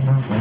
Mm-hmm.